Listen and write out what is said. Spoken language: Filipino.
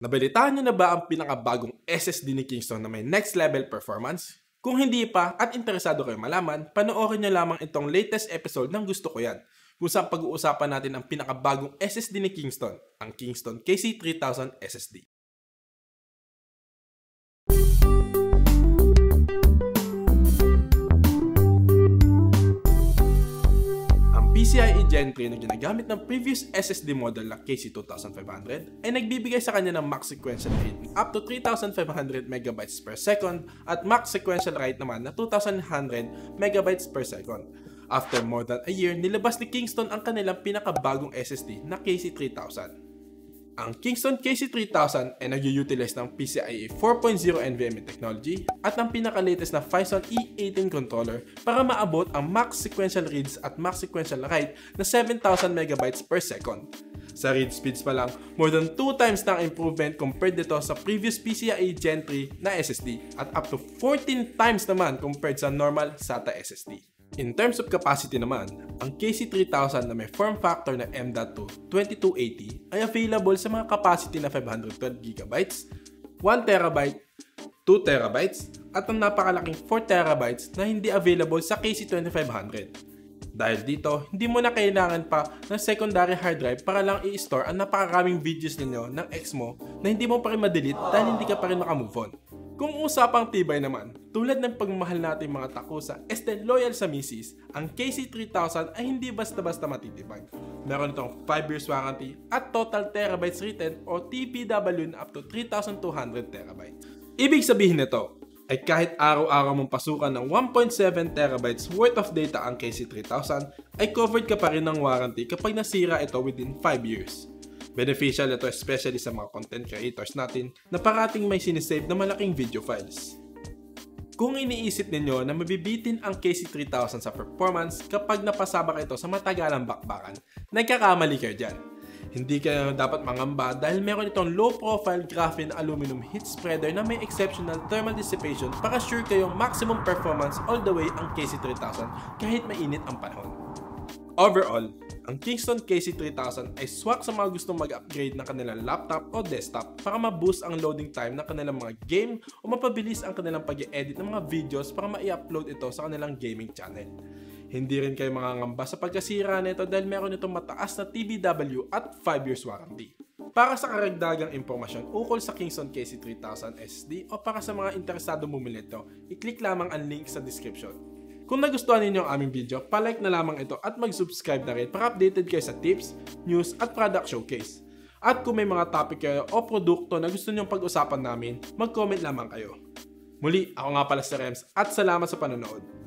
Nabalitaan nyo na ba ang pinakabagong SSD ni Kingston na may next level performance? Kung hindi pa at interesado kayo malaman, panoorin nyo lamang itong latest episode ng Gusto Ko Yan, kung saan pag-uusapan natin ang pinakabagong SSD ni Kingston, ang Kingston KC3000 SSD. PCIe Gen 3 na ginagamit ng previous SSD model na KC2500 ay nagbibigay sa kanya ng max sequential rate up to 3500 MB per second at max sequential rate naman na 2100 MB per second. After more than a year, nilabas ni Kingston ang kanilang pinakabagong SSD na KC3000. Ang Kingston KC3000 ay nag-utilize ng PCIe 4.0 NVMe technology at ang pinaka-latest na Phison E18 controller para maabot ang max sequential reads at max sequential write na 7,000 MB per second. Sa read speeds pa lang, more than 2 times na ang improvement compared dito sa previous PCIe Gen 3 na SSD at up to 14 times naman compared sa normal SATA SSD. In terms of capacity naman, ang KC3000 na may form factor na M.2 2280 ay available sa mga capacity na 512GB, 1TB, 2TB, at ang napakalaking 4TB na hindi available sa KC2500. Dahil dito, hindi mo na kailangan pa ng secondary hard drive para lang i-store ang napakaraming videos ninyo ng ex mo na hindi mo pa rin madelete dahil hindi ka pa rin makamove on. Kung usapang tibay naman, tulad ng pagmamahal natin mga takusa, este loyal sa misis, ang KC3000 ay hindi basta-basta matitibag. Meron itong 5 years warranty at total terabytes written o TPW up to 3,200 terabytes. Ibig sabihin nito, ay kahit araw-araw mong pasukan ng 1.7 terabytes worth of data ang KC3000, ay covered ka pa rin ng warranty kapag nasira ito within 5 years. Beneficial ito especially sa mga content creators natin na parating may sinisave na malaking video files. Kung iniisip ninyo na mabibitin ang KC3000 sa performance kapag napasabak ito sa matagalang bakbakan, nagkakamali kayo dyan. Hindi kayo dapat mangamba dahil meron itong low profile graphene aluminum heat spreader na may exceptional thermal dissipation para sure kayong maximum performance all the way ang KC3000 kahit mainit ang panahon. Overall, ang Kingston KC3000 ay swak sa mga gustong mag-upgrade ng kanilang laptop o desktop para ma-boost ang loading time ng kanilang mga game o mapabilis ang kanilang pag-edit ng mga videos para ma-upload ito sa kanilang gaming channel. Hindi rin kayo mangangamba sa pagkasira nito dahil meron itong mataas na TBW at 5 years warranty. Para sa karagdagang impormasyon ukol sa Kingston KC3000 SSD o para sa mga interesado bumili ito, i-click lamang ang link sa description. Kung nagustuhan ninyo ang aming video, palike na lamang ito at mag-subscribe na rin para updated kayo sa tips, news at product showcase. At kung may mga topic kayo o produkto na gusto nyong pag-usapan namin, mag-comment lamang kayo. Muli, ako nga pala si Rems at salamat sa panonood.